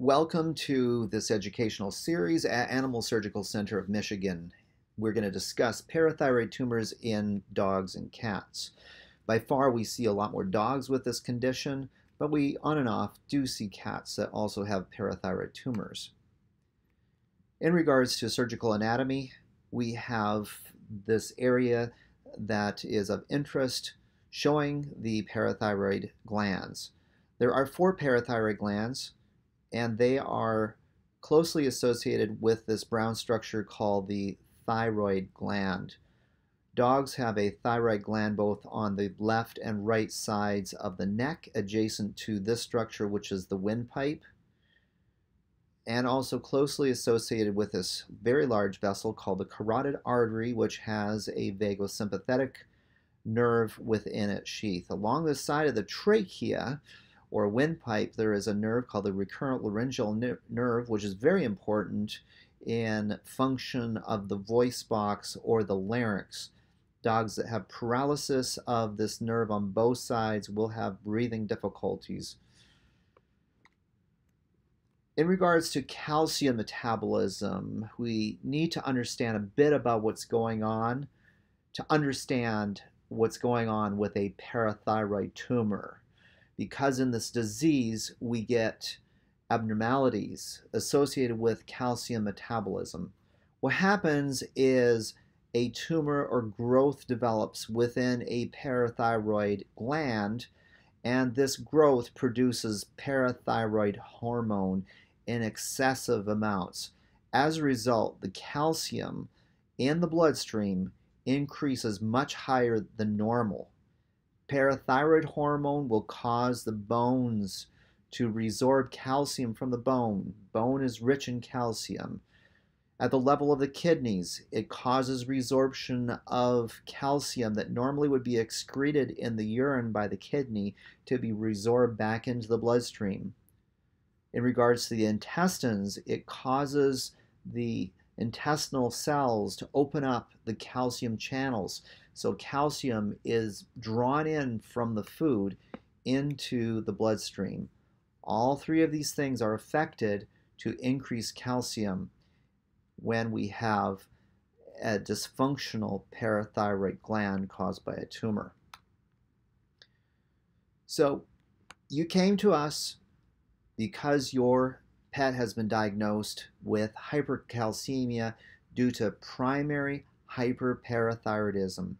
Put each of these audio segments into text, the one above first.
Welcome to this educational series at Animal Surgical Center of Michigan. We're going to discuss parathyroid tumors in dogs and cats. By far, we see a lot more dogs with this condition, but we on and off do see cats that also have parathyroid tumors. In regards to surgical anatomy, we have this area that is of interest showing the parathyroid glands. There are four parathyroid glands and they are closely associated with this brown structure called the thyroid gland. Dogs have a thyroid gland both on the left and right sides of the neck, adjacent to this structure, which is the windpipe, and also closely associated with this very large vessel called the carotid artery, which has a vagosympathetic nerve within its sheath. Along the side of the trachea, or windpipe, there is a nerve called the recurrent laryngeal nerve, which is very important in function of the voice box or the larynx. Dogs that have paralysis of this nerve on both sides will have breathing difficulties. In regards to calcium metabolism, we need to understand a bit about what's going on to understand what's going on with a parathyroid tumor because in this disease we get abnormalities associated with calcium metabolism. What happens is a tumor or growth develops within a parathyroid gland, and this growth produces parathyroid hormone in excessive amounts. As a result, the calcium in the bloodstream increases much higher than normal. Parathyroid hormone will cause the bones to resorb calcium from the bone. Bone is rich in calcium. At the level of the kidneys, it causes resorption of calcium that normally would be excreted in the urine by the kidney to be resorbed back into the bloodstream. In regards to the intestines, it causes the intestinal cells to open up the calcium channels. So calcium is drawn in from the food into the bloodstream. All three of these things are affected to increase calcium when we have a dysfunctional parathyroid gland caused by a tumor. So you came to us because your pet has been diagnosed with hypercalcemia due to primary hyperparathyroidism,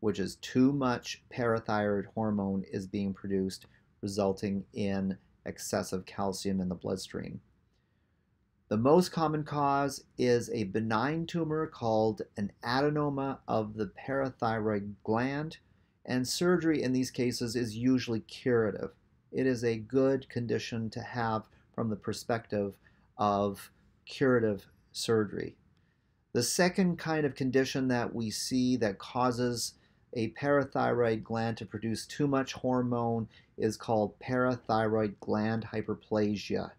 which is too much parathyroid hormone is being produced, resulting in excessive calcium in the bloodstream. The most common cause is a benign tumor called an adenoma of the parathyroid gland, and surgery in these cases is usually curative. It is a good condition to have from the perspective of curative surgery. The second kind of condition that we see that causes a parathyroid gland to produce too much hormone is called parathyroid gland hyperplasia.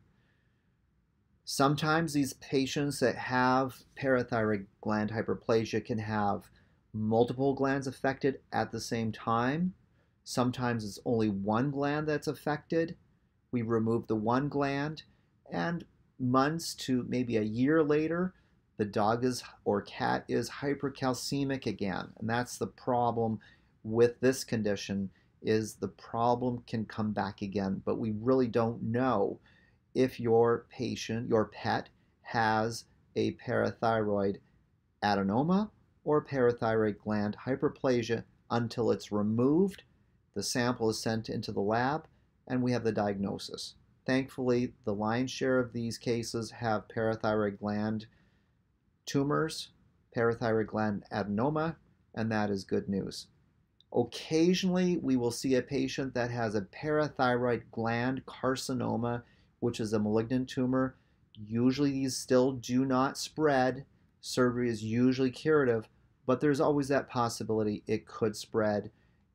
Sometimes these patients that have parathyroid gland hyperplasia can have multiple glands affected at the same time. Sometimes it's only one gland that's affected we remove the one gland, and months to maybe a year later, the dog is or cat is hypercalcemic again. And that's the problem with this condition is the problem can come back again, but we really don't know if your patient, your pet, has a parathyroid adenoma or parathyroid gland hyperplasia until it's removed. The sample is sent into the lab and we have the diagnosis. Thankfully, the lion's share of these cases have parathyroid gland tumors, parathyroid gland adenoma, and that is good news. Occasionally, we will see a patient that has a parathyroid gland carcinoma, which is a malignant tumor. Usually, these still do not spread. Surgery is usually curative, but there's always that possibility it could spread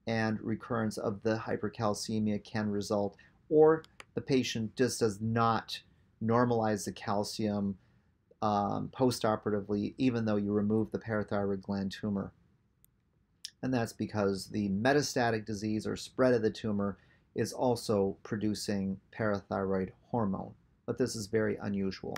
and recurrence of the hypercalcemia can result, or the patient just does not normalize the calcium um, postoperatively, even though you remove the parathyroid gland tumor. And that's because the metastatic disease or spread of the tumor is also producing parathyroid hormone. but this is very unusual.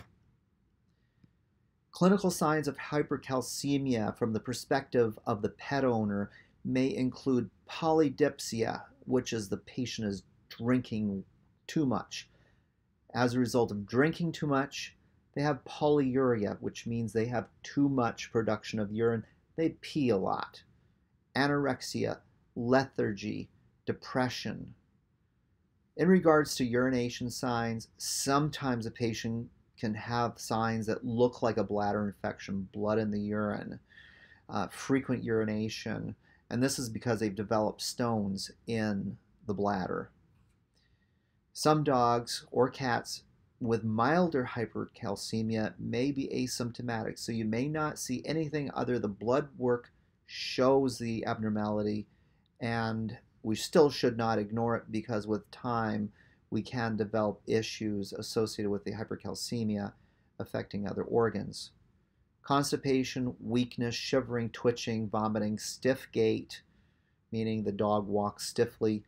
Clinical signs of hypercalcemia from the perspective of the pet owner may include polydipsia, which is the patient is drinking too much. As a result of drinking too much, they have polyuria, which means they have too much production of urine. They pee a lot. Anorexia, lethargy, depression. In regards to urination signs, sometimes a patient can have signs that look like a bladder infection, blood in the urine, uh, frequent urination, and this is because they've developed stones in the bladder. Some dogs or cats with milder hypercalcemia may be asymptomatic, so you may not see anything other. The blood work shows the abnormality, and we still should not ignore it because with time we can develop issues associated with the hypercalcemia affecting other organs. Constipation, weakness, shivering, twitching, vomiting, stiff gait, meaning the dog walks stiffly.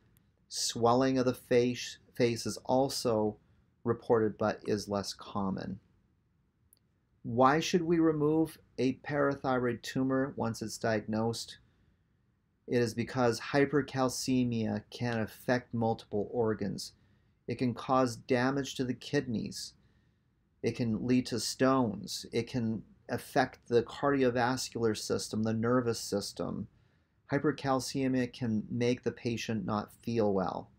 Swelling of the face, face is also reported but is less common. Why should we remove a parathyroid tumor once it's diagnosed? It is because hypercalcemia can affect multiple organs. It can cause damage to the kidneys. It can lead to stones. It can affect the cardiovascular system, the nervous system. Hypercalcemia can make the patient not feel well.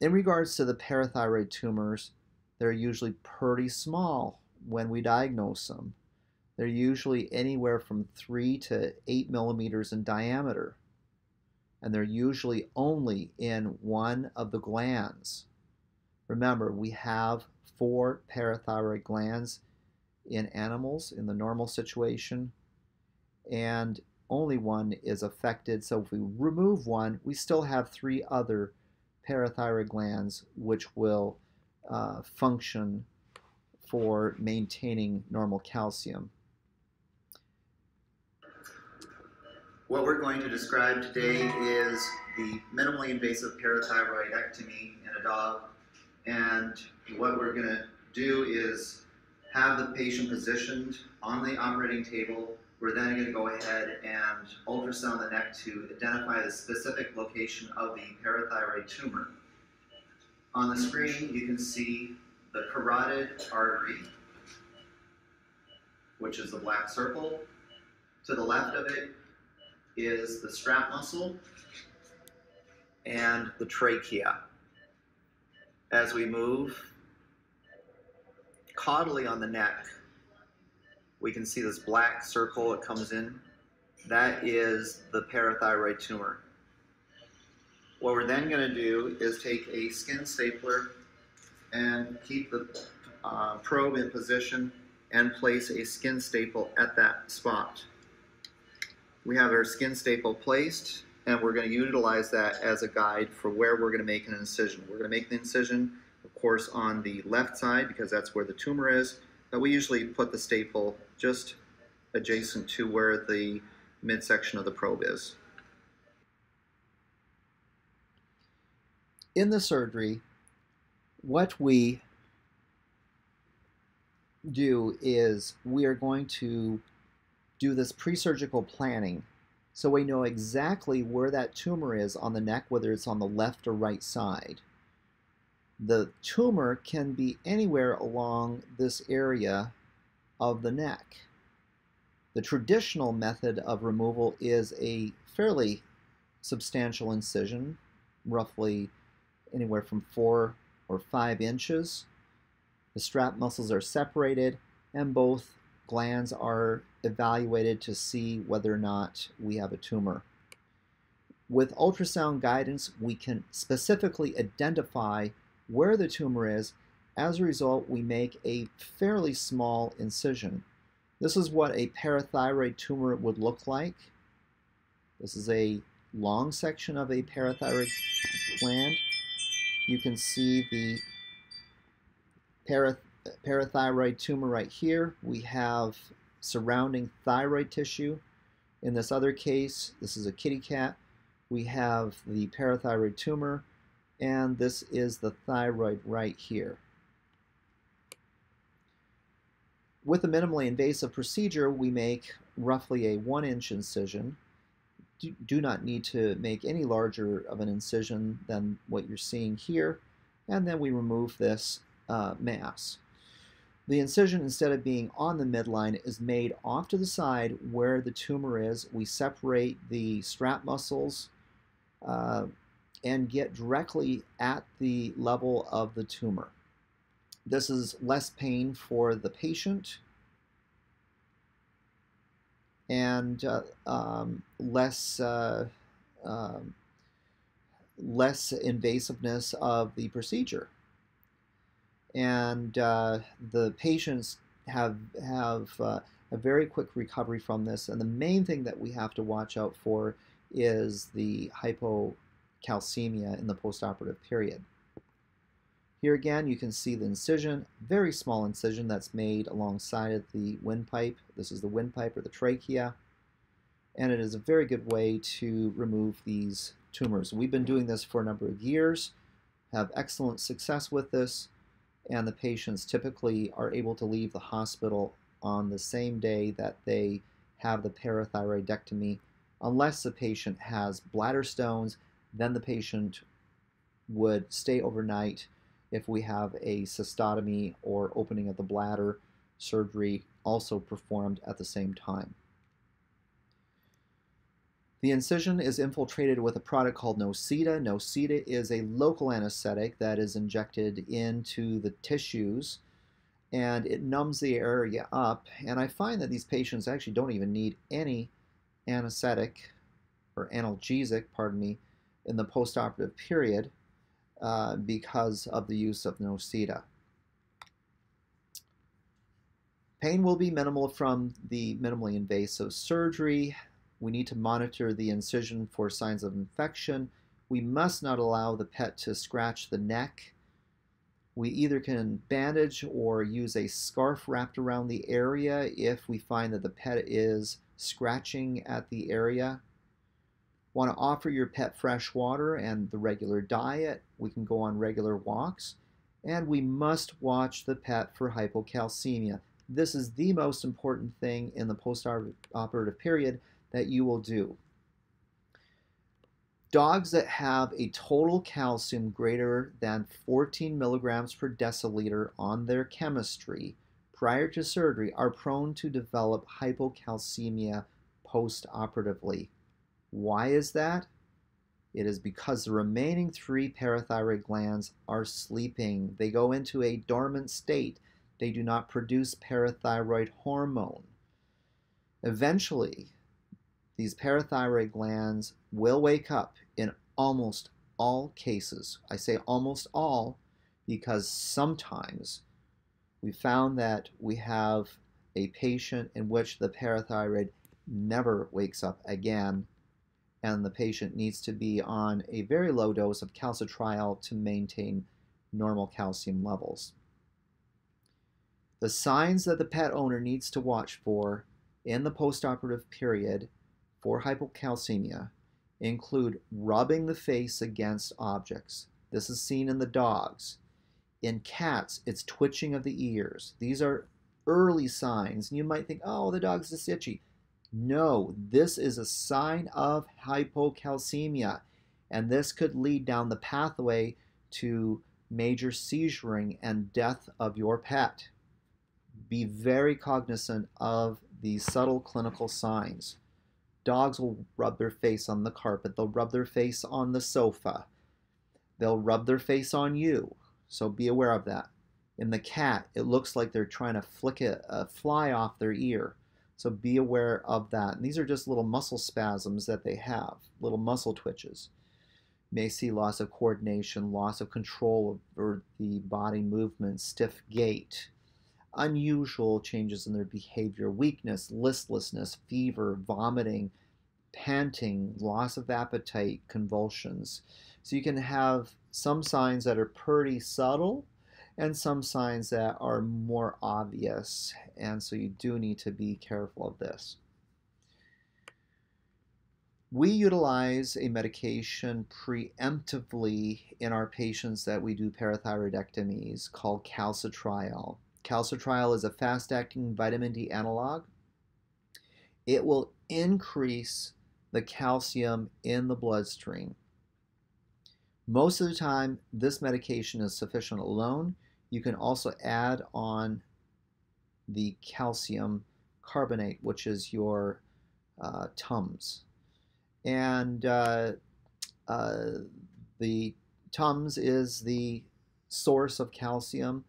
In regards to the parathyroid tumors, they're usually pretty small when we diagnose them. They're usually anywhere from 3 to 8 millimeters in diameter and they're usually only in one of the glands. Remember, we have four parathyroid glands in animals in the normal situation, and only one is affected. So if we remove one, we still have three other parathyroid glands which will uh, function for maintaining normal calcium. What we're going to describe today is the minimally invasive parathyroidectomy in a dog. And what we're going to do is have the patient positioned on the operating table. We're then going to go ahead and ultrasound the neck to identify the specific location of the parathyroid tumor. On the screen, you can see the carotid artery, which is the black circle. To the left of it is the strap muscle and the trachea. As we move caudally on the neck, we can see this black circle that comes in. That is the parathyroid tumor. What we're then going to do is take a skin stapler and keep the uh, probe in position and place a skin staple at that spot. We have our skin staple placed, and we're going to utilize that as a guide for where we're going to make an incision. We're going to make the incision, course, on the left side because that's where the tumor is, but we usually put the staple just adjacent to where the midsection of the probe is. In the surgery, what we do is we are going to do this pre-surgical planning so we know exactly where that tumor is on the neck, whether it's on the left or right side. The tumor can be anywhere along this area of the neck. The traditional method of removal is a fairly substantial incision, roughly anywhere from four or five inches. The strap muscles are separated and both glands are evaluated to see whether or not we have a tumor. With ultrasound guidance, we can specifically identify where the tumor is. As a result, we make a fairly small incision. This is what a parathyroid tumor would look like. This is a long section of a parathyroid gland. You can see the parath parathyroid tumor right here. We have surrounding thyroid tissue. In this other case, this is a kitty cat. We have the parathyroid tumor. And this is the thyroid right here. With a minimally invasive procedure, we make roughly a one inch incision. Do, do not need to make any larger of an incision than what you're seeing here. And then we remove this uh, mass. The incision, instead of being on the midline, is made off to the side where the tumor is. We separate the strap muscles uh, and get directly at the level of the tumor. This is less pain for the patient and uh, um, less uh, um, less invasiveness of the procedure. And uh, the patients have have uh, a very quick recovery from this. And the main thing that we have to watch out for is the hypocalcemia in the postoperative period. Here again, you can see the incision, very small incision that's made alongside the windpipe. This is the windpipe or the trachea. And it is a very good way to remove these tumors. We've been doing this for a number of years, have excellent success with this, and the patients typically are able to leave the hospital on the same day that they have the parathyroidectomy unless the patient has bladder stones, then the patient would stay overnight if we have a cystotomy or opening of the bladder surgery also performed at the same time. The incision is infiltrated with a product called Nocita. Nocita is a local anesthetic that is injected into the tissues and it numbs the area up. And I find that these patients actually don't even need any anesthetic or analgesic, pardon me, in the postoperative period uh, because of the use of Nocita. Pain will be minimal from the minimally invasive surgery. We need to monitor the incision for signs of infection. We must not allow the pet to scratch the neck. We either can bandage or use a scarf wrapped around the area if we find that the pet is scratching at the area. Want to offer your pet fresh water and the regular diet. We can go on regular walks. And we must watch the pet for hypocalcemia. This is the most important thing in the post-operative period that you will do. Dogs that have a total calcium greater than 14 milligrams per deciliter on their chemistry prior to surgery are prone to develop hypocalcemia post-operatively. Why is that? It is because the remaining three parathyroid glands are sleeping. They go into a dormant state. They do not produce parathyroid hormone. Eventually, these parathyroid glands will wake up in almost all cases. I say almost all because sometimes we found that we have a patient in which the parathyroid never wakes up again and the patient needs to be on a very low dose of calcitriol to maintain normal calcium levels. The signs that the pet owner needs to watch for in the postoperative period for hypocalcemia include rubbing the face against objects. This is seen in the dogs. In cats, it's twitching of the ears. These are early signs. And you might think, oh, the dog's just itchy. No, this is a sign of hypocalcemia, and this could lead down the pathway to major seizuring and death of your pet. Be very cognizant of these subtle clinical signs. Dogs will rub their face on the carpet, they'll rub their face on the sofa, they'll rub their face on you, so be aware of that. In the cat, it looks like they're trying to flick a, a fly off their ear. So be aware of that. And these are just little muscle spasms that they have, little muscle twitches. You may see loss of coordination, loss of control over the body movement, stiff gait, unusual changes in their behavior, weakness, listlessness, fever, vomiting, panting, loss of appetite, convulsions. So you can have some signs that are pretty subtle and some signs that are more obvious. And so you do need to be careful of this. We utilize a medication preemptively in our patients that we do parathyroidectomies called calcitriol. Calcitriol is a fast acting vitamin D analog. It will increase the calcium in the bloodstream. Most of the time, this medication is sufficient alone. You can also add on the calcium carbonate, which is your uh, TUMS. And uh, uh, the TUMS is the source of calcium,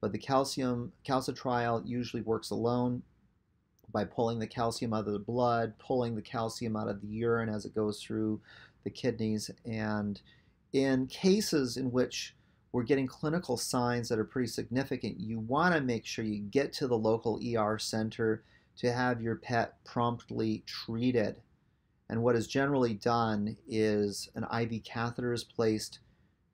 but the calcium calcitriol usually works alone by pulling the calcium out of the blood, pulling the calcium out of the urine as it goes through the kidneys. And in cases in which we're getting clinical signs that are pretty significant, you want to make sure you get to the local ER center to have your pet promptly treated. And what is generally done is an IV catheter is placed,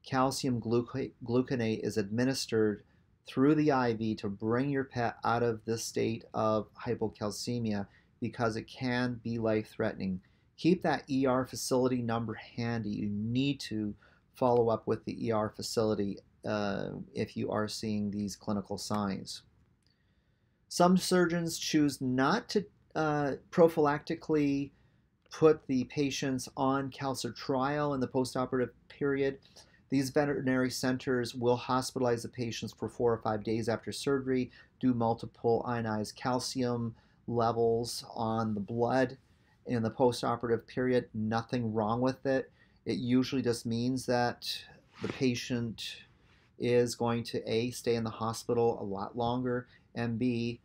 calcium gluconate is administered through the IV to bring your pet out of this state of hypocalcemia because it can be life threatening. Keep that ER facility number handy. You need to follow up with the ER facility uh, if you are seeing these clinical signs. Some surgeons choose not to uh, prophylactically put the patients on calcitriol in the postoperative period. These veterinary centers will hospitalize the patients for four or five days after surgery, do multiple ionized calcium levels on the blood in the postoperative period. Nothing wrong with it. It usually just means that the patient is going to A, stay in the hospital a lot longer, and B,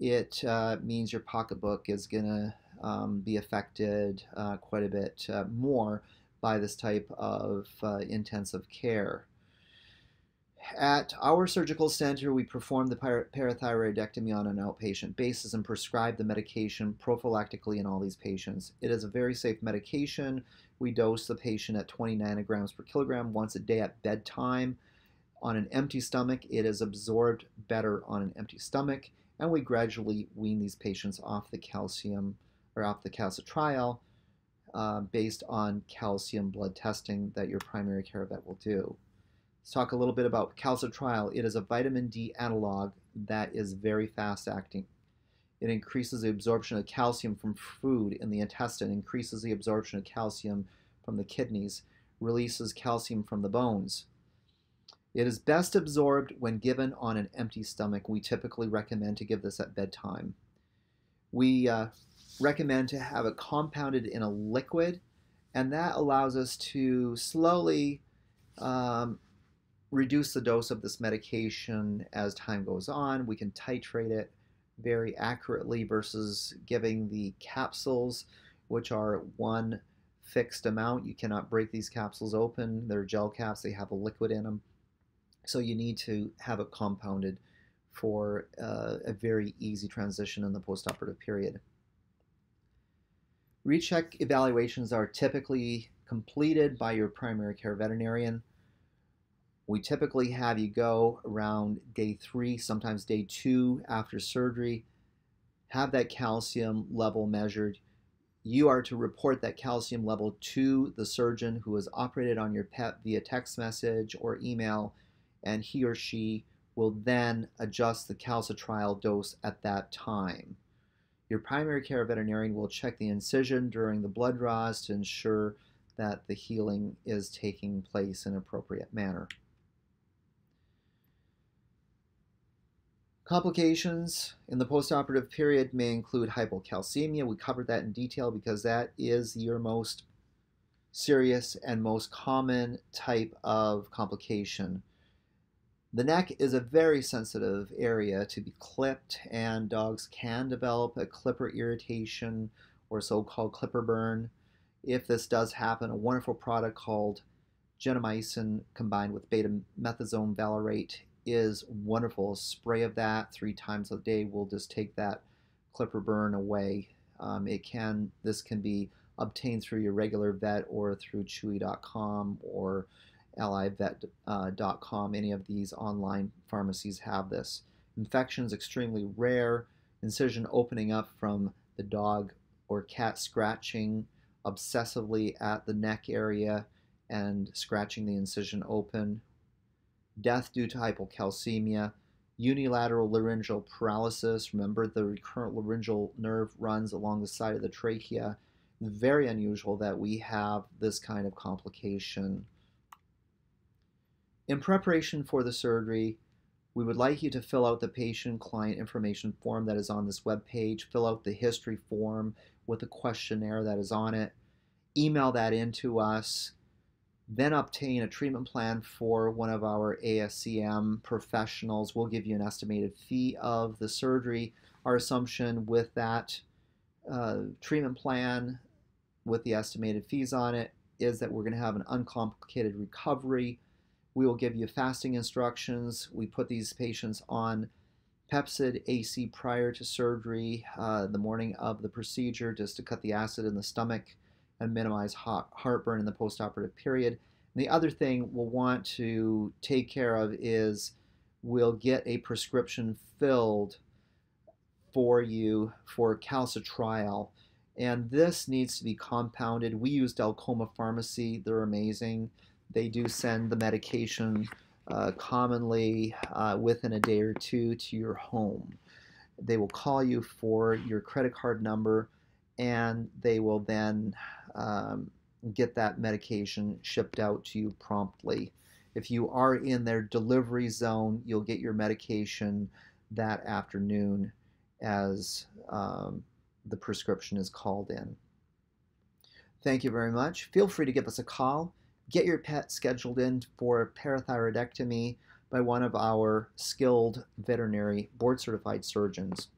it uh, means your pocketbook is going to um, be affected uh, quite a bit uh, more by this type of uh, intensive care. At our surgical center, we perform the parathyroidectomy on an outpatient basis and prescribe the medication prophylactically in all these patients. It is a very safe medication. We dose the patient at 20 nanograms per kilogram once a day at bedtime. On an empty stomach, it is absorbed better on an empty stomach, and we gradually wean these patients off the calcium or off the calcitriol uh, based on calcium blood testing that your primary care vet will do. Let's talk a little bit about calcitriol. It is a vitamin D analog that is very fast acting. It increases the absorption of calcium from food in the intestine, increases the absorption of calcium from the kidneys, releases calcium from the bones. It is best absorbed when given on an empty stomach. We typically recommend to give this at bedtime. We uh, recommend to have it compounded in a liquid, and that allows us to slowly um, reduce the dose of this medication as time goes on. We can titrate it very accurately versus giving the capsules, which are one fixed amount. You cannot break these capsules open. They're gel caps, they have a liquid in them. So you need to have it compounded for uh, a very easy transition in the postoperative period. Recheck evaluations are typically completed by your primary care veterinarian. We typically have you go around day three, sometimes day two after surgery, have that calcium level measured. You are to report that calcium level to the surgeon who has operated on your pet via text message or email, and he or she will then adjust the calcitriol dose at that time. Your primary care veterinarian will check the incision during the blood draws to ensure that the healing is taking place in an appropriate manner. Complications in the postoperative period may include hypocalcemia. We covered that in detail because that is your most serious and most common type of complication. The neck is a very sensitive area to be clipped, and dogs can develop a clipper irritation or so called clipper burn. If this does happen, a wonderful product called gentamicin combined with betamethasone valerate is wonderful. A spray of that three times a day will just take that clipper burn away. Um, it can this can be obtained through your regular vet or through Chewy.com or allivet.com. Any of these online pharmacies have this. Infection is extremely rare. Incision opening up from the dog or cat scratching obsessively at the neck area and scratching the incision open, death due to hypocalcemia, unilateral laryngeal paralysis. Remember, the recurrent laryngeal nerve runs along the side of the trachea. Very unusual that we have this kind of complication. In preparation for the surgery, we would like you to fill out the patient client information form that is on this web page, fill out the history form with the questionnaire that is on it, email that in to us, then obtain a treatment plan for one of our ASCM professionals. We'll give you an estimated fee of the surgery. Our assumption with that uh, treatment plan, with the estimated fees on it, is that we're going to have an uncomplicated recovery we will give you fasting instructions. We put these patients on Pepcid AC prior to surgery, uh, the morning of the procedure, just to cut the acid in the stomach and minimize hot heartburn in the postoperative period. And the other thing we'll want to take care of is we'll get a prescription filled for you for calcitriol. And this needs to be compounded. We use Delcoma Pharmacy, they're amazing they do send the medication uh, commonly uh, within a day or two to your home. They will call you for your credit card number and they will then um, get that medication shipped out to you promptly. If you are in their delivery zone, you'll get your medication that afternoon as um, the prescription is called in. Thank you very much. Feel free to give us a call get your pet scheduled in for parathyroidectomy by one of our skilled veterinary board certified surgeons.